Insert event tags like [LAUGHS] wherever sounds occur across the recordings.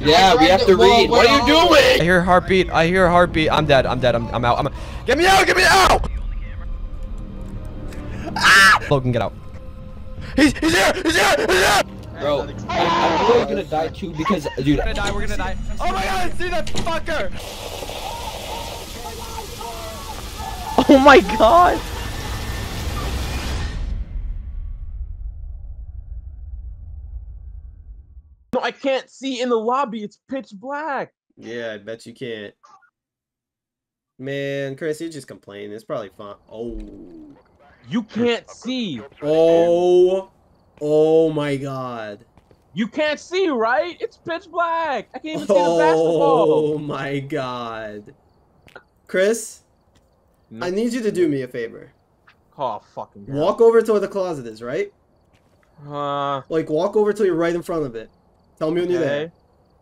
Yeah, we have to read. What are you doing? I hear a heartbeat. I hear a heartbeat. I'm dead. I'm dead. I'm, I'm out. I'm Get me out! Get me out! Ah! Logan, get out. He's, he's here! He's here! He's here! Bro, I'm, I'm really gonna die too because, dude. We're gonna die. We're gonna die. Oh my god! I see that fucker! Oh my god! No, I can't see in the lobby. It's pitch black. Yeah, I bet you can't. Man, Chris, you're just complain. It's probably fun. Oh. You can't see. Oh. Oh my god. You can't see, right? It's pitch black. I can't even see the basketball. Oh my god. Chris, I need you to do me a favor. Oh fucking. God. Walk over to where the closet is, right? Uh, Like, walk over till you're right in front of it. Tell me when you're there.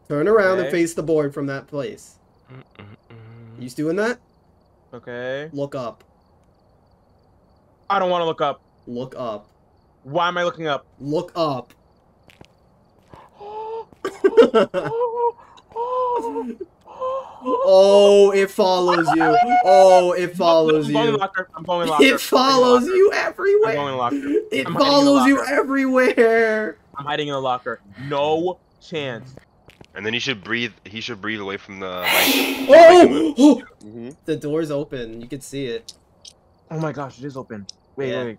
Turn around and face the board from that place. You doing that? Okay. Look up. I don't want to look up. Look up. Why am I looking up? Look up. [GASPS] oh, it follows you. Oh, it follows I'm going in the you. locker. I'm going in the locker. It follows you everywhere. It I'm hiding in the follows you everywhere. I'm hiding in the locker. No chance. And then he should breathe. He should breathe away from the mic. [GASPS] Oh! oh! [GASPS] hmm The door's open. You can see it. Oh my gosh, it is open. Wait, Yeah. wait,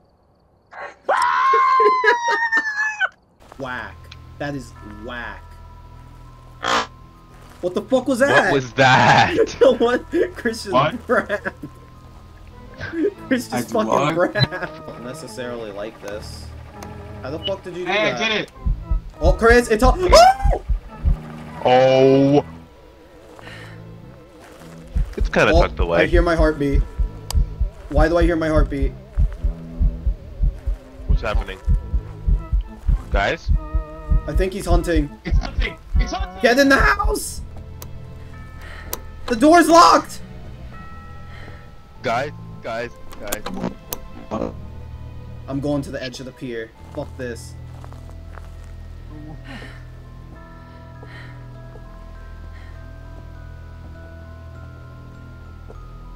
wait. [LAUGHS] Whack. That is whack. What the fuck was that? What was that? [LAUGHS] what? Christian What? Brad. [LAUGHS] Christian I fucking what? Brad. Don't necessarily like this. How the fuck did you do Hey, I did it. Oh, Chris, it's all. Oh! Oh. It's kind of Oh, tucked away. I hear my heartbeat. Why do I hear my heartbeat? What's happening? Guys? I think he's hunting. It's hunting. It's hunting. Get in the house! The door's locked! Guys? Guys? Guys? I'm going to the edge of the pier. Fuck this.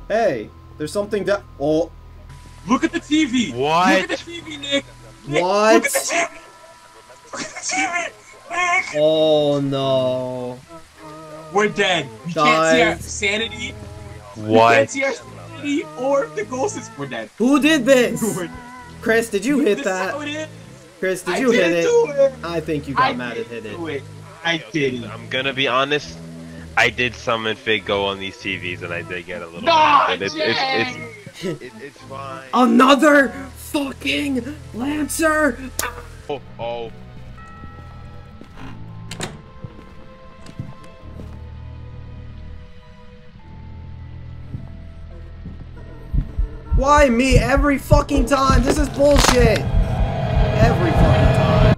Hey, there's something that. Oh, Look at the TV. What? Look at the TV, Nick. Nick, What? Look at the TV. Look at the TV. Nick. oh no. We're dead. We can't see our Guys. sanity. We What? can't see our sanity or the ghost is. We're dead. Who did this? We're- Chris, did you hit this is how that? It is. Chris, did I you hit it? it. I think you got I mad and hit it. do it. I didn't. I'm gonna be honest. I did summon Fig Go on these TVs, and I did get a little. Nah, mad, but it's, it's, it's, it, it's fine. Another fucking Lancer! Oh, oh. Why me every fucking time? This is bullshit! Every fucking time.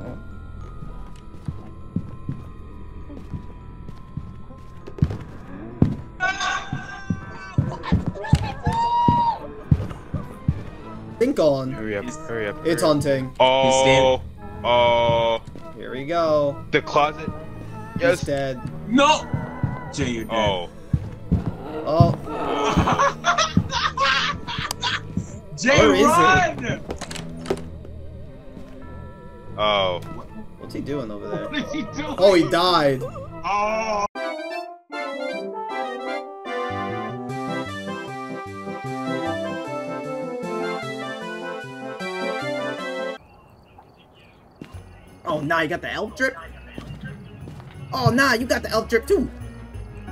Think on. Hurry up! Hurry up! It's hurry up. hunting. Oh, oh, Here we go. the closet. He's dead. No. Jay, you're dead. Oh, Oh, [LAUGHS] Jay, Where is it? run! Oh. what's he doing over there? What is he doing? Oh, he died. Oh. Oh, nah, you got the elf drip? Oh, nah, you got the elf drip too.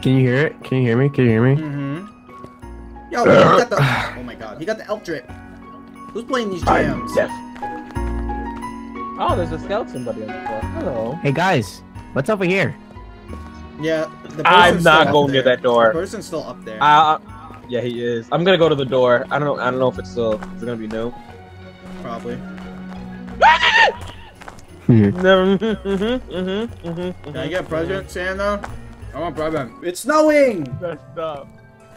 Can you hear it? Can you hear me? Can you hear me? Mm-hmm. Yo, he got the. Oh my god, he got the elf drip. Who's playing these jams? Oh, there's a skeleton buddy on the floor. Hello. Hey guys, what's over here? Yeah, the I'm not still going near that door. The person's still up there. Uh, yeah, he is. I'm gonna go to the door. I don't know. I don't know if it's still. Is it gonna be new? Probably. No. [LAUGHS] Mm-hmm, mm-hmm, mm-hmm. Can I get a present, Santa? I want present. It's snowing! Messed up.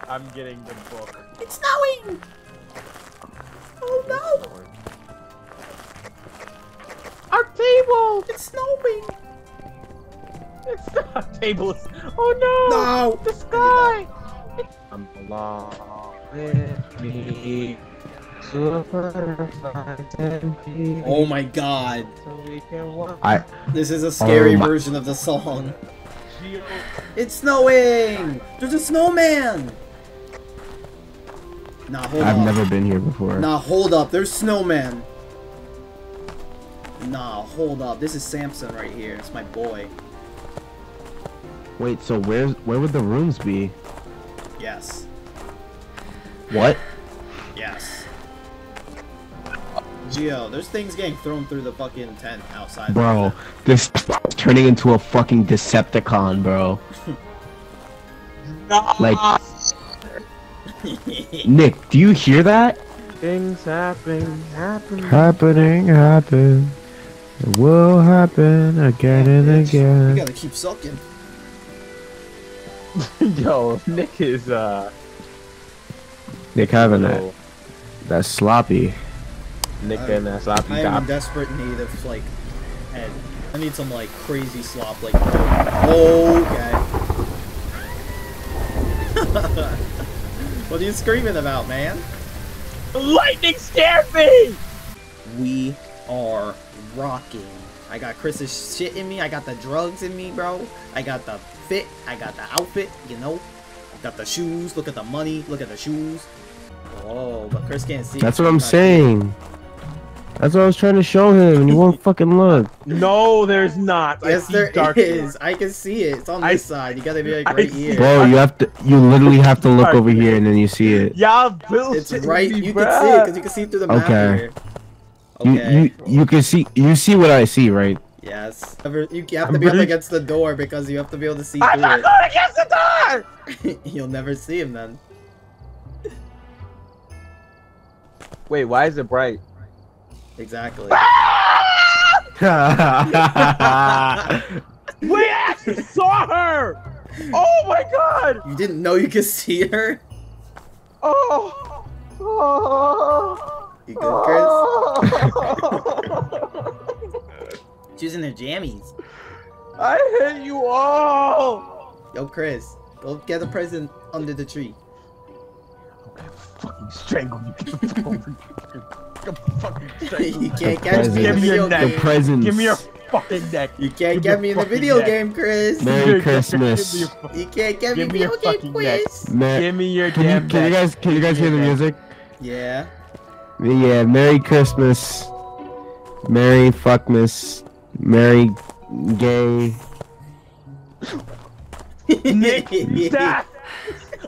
I'm getting the book. It's snowing! Oh no! Our table. It's snowing! Stop, table is. Oh no! No! The sky! I'm along with me. Oh my god. So we can walk. I This is a scary Oh version of the song. It's snowing! There's a snowman! Nah, hold I've on. never been here before. Nah, hold up. There's snowman. Nah, hold up. This is Samson right here. It's my boy. Wait, so where's where would the rooms be? Yes. What? Yes. Geo, there's things getting thrown through the fucking tent outside. Bro, this is turning into a fucking Decepticon, bro. [LAUGHS] Like, [LAUGHS] Nick, do you hear that? Things happen, happen. Happening, happen. It will happen again and You again. You gotta keep sucking. [LAUGHS] Yo, Nick is uh. Nick having that, yo, that sloppy. Nick I- and that sloppy I am in desperate need of like head. I need some like crazy slop like oh, okay. [LAUGHS] what are you screaming about, man? Lightning scared me. We are rocking. I got Chris's shit in me. I got the drugs in me, bro. I got the fit. I got the outfit. You know, got the shoes. Look at the money. Look at the shoes. Oh, but Chris can't see. That's what I'm he's not- saying. That's what I was trying to show him, and you won't fucking look. No, there's not. I Yes, see there dark is. I can see it. It's on I- this side. You gotta be like [LAUGHS] I right here. Bro, you have to, you literally have to look over here, and then you see it. Y'all built it. It's right. You can see it because you can see through the map Okay. here. You, Okay. you, you can see, you see what I see, right? Yes. You have to be up pretty- against the door because you have to be able to see I'm through not going against the door. [LAUGHS] You'll never see him then. Wait, why is it bright? Exactly. Ah! [LAUGHS] We actually saw her. Oh my god. you didn't know you could see her? Oh. Oh. You good, Chris? She's in her jammies. I hate you all. Yo, Chris, go get a present under the tree. Fucking strangle [LAUGHS] you. Get the fuck over here. Get fucking strangle you me. can't catch me in Give the me your video neck. the game. presents. Give me your fucking neck. You can't Give get me me in the video neck. game, Chris. Merry Christmas. You can't get me Give me your video game fucking neck. Give me your can, you, damn can you neck. guys, can you guys hear the music? Yeah. Yeah, Merry Christmas. Merry Fuckmas. Merry Gay. Nick, Stop!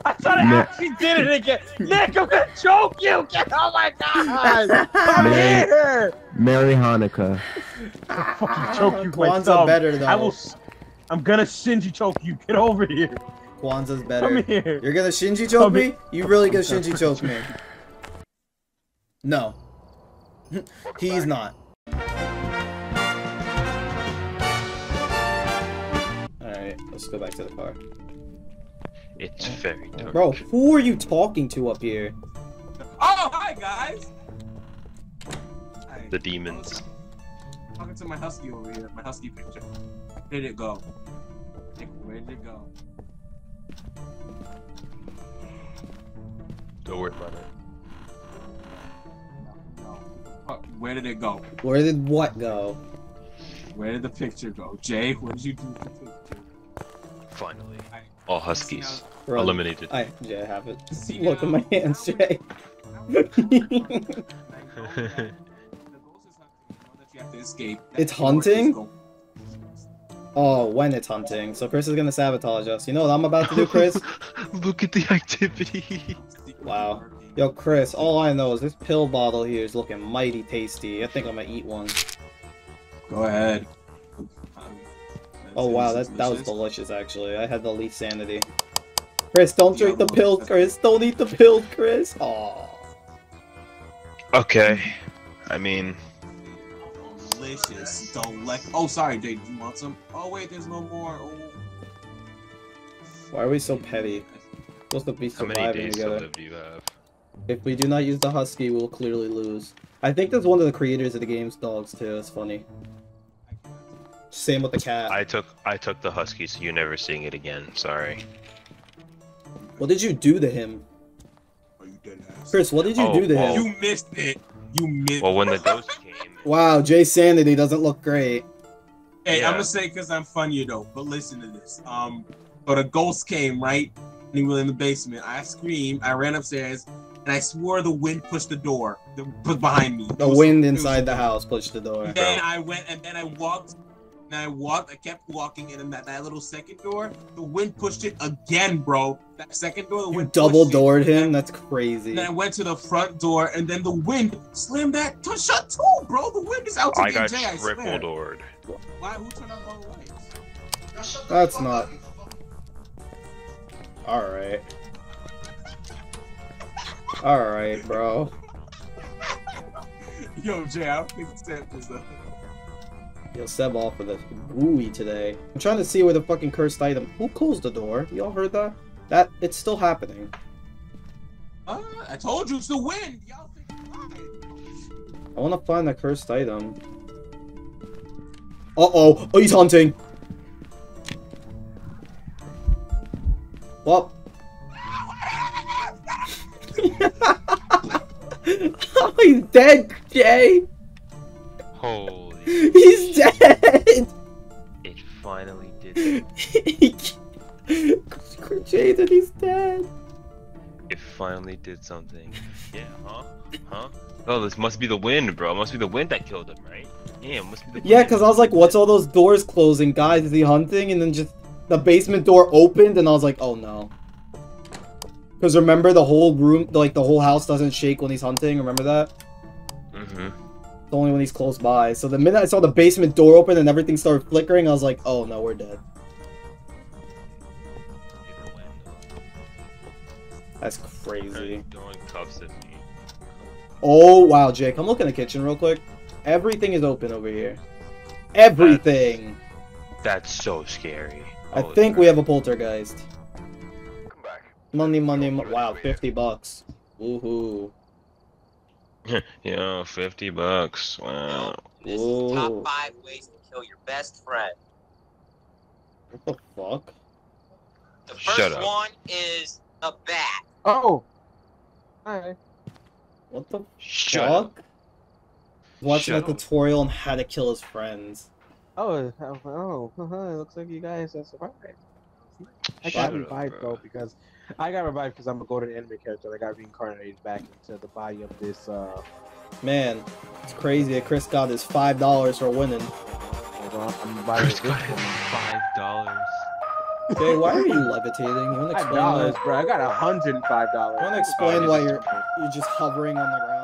I thought I Nick. actually did it again. Nick, I'm gonna choke you. Get oh my god! Come Nick. here! Merry Hanukkah. I'll fucking ah, choke you. with my Kwanzaa thumb. better, though. I will. s- I'm gonna Shinji choke you. Get over here. Kwanzaa's Come better. here. You're gonna Shinji choke Come me? here. You really gonna Shinji choke me? No. He's not. Alright, let's go back to the car. It's very dark. Bro, who are you talking to up here? Oh, hi guys. Hi. The demons. Talking to my husky over here. My husky picture. Where did it go? Like, where did it go? Don't worry about it. No. Fuck, Where did it go? Where did what go? Where did the picture go? Jay, what did you do with the picture? Finally. I- All huskies. Run. Eliminated. I Jay, I have it. See, [LAUGHS] Look at my uh, hands, Jay. The goal is hunting, you know that you have to escape. That It's door hunting? oh, when it's hunting. So Chris is gonna sabotage us. You know what I'm about to do, Chris? [LAUGHS] Look at the activity. [LAUGHS] Wow. Yo, Chris, all I know is this pill bottle here is looking mighty tasty. I think I'm gonna eat one. Go ahead. Oh wow, that that was delicious actually. I had the least sanity. Chris, don't drink the pills, Chris. Don't eat the pills, Chris. Oh. Okay. I mean, delicious. Don't. Oh, sorry, Jay. Do you want some? Oh wait, there's no more. Oh. Why are we so petty? Supposed to be how many surviving days to together. live do you have? If we do not use the husky, we'll clearly lose. I think that's one of the creators of the game's dogs too. It's funny. Same with the cat. I took I took the husky, so you're never seeing it again. Sorry. What did you do to him? Oh, you dead ass. Chris, what did you Oh, do to well. him? You missed it. You missed. Well, when the ghost [LAUGHS] came, Wow, Jay Sanity doesn't look great. Hey, Yeah. I'm gonna say because I'm funnier though. But listen to this. Um, but a ghost came right, and he was in the basement. I screamed. I ran upstairs, and I swore the wind pushed the door. The behind me. The was- wind it was- inside the house pushed the door. And then I went, and then I walked, and I walked. I kept walking, and in that, that little second door, the wind pushed it again, bro. That second door, the You double doored him? That's crazy. Then I went to the front door, and then the wind slammed that to shut too, bro. The wind is out to I get got Jay. I triple swear. doored. Why? Who turned on all the lights? That's not. Alright. Alright, bro. Yo, Jay, I don't think Sam is up. Yo, Seb off with a gooey today. I'm trying to see where the fucking cursed item. Who closed the door? Y'all heard that? That it's still happening. Uh, I told you it's the wind. Y'all think? I want to find the cursed item. Uh oh! Oh, he's hunting. Well. [LAUGHS] oh, he's dead, Jay. Holy! [LAUGHS] He's dead. It finally did. [LAUGHS] Jay, that he's dead. It finally did something. Yeah, huh? Huh? Oh, this must be the wind, bro. It must be the wind that killed him, right? Yeah, it must be the Yeah, because I was like, what's all those doors closing? Guys, is he hunting? And then just the basement door opened, and I was like, oh no. Because remember, the whole room, like the whole house doesn't shake when he's hunting. Remember that? Mm-hmm. It's only when he's close by. So the minute I saw the basement door open and everything started flickering, I was like, oh no, we're dead. That's crazy. Throwing cuffs at me. Oh, wow, Jake. Come look in the kitchen real quick. Everything is open over here. Everything. That's so scary. I oh, think we have a poltergeist. Money, money, mo- wow, 50 bucks. Woohoo. [LAUGHS] Yeah, 50 bucks. Wow. This is Whoa. top five ways to kill your best friend. What the fuck? The first Shut up. one is a bat. Oh. Alright. What the Shut up. fuck? Watching Shut a up. tutorial on how to kill his friends. Oh, oh, oh, [LAUGHS] it looks like you guys are survived. I got Shut up, revived, bro. bro, because I got revived because I'm a golden anime character. I got reincarnated back into the body of this. uh Man, it's crazy that Chris got his $5 for winning. hold on, I'm the body Chris got him five dollars. Jay, why are you levitating? You want to Five explain dollars, why? bro. I got a hundred and five dollars. You want to explain why you're you're just hovering on the ground?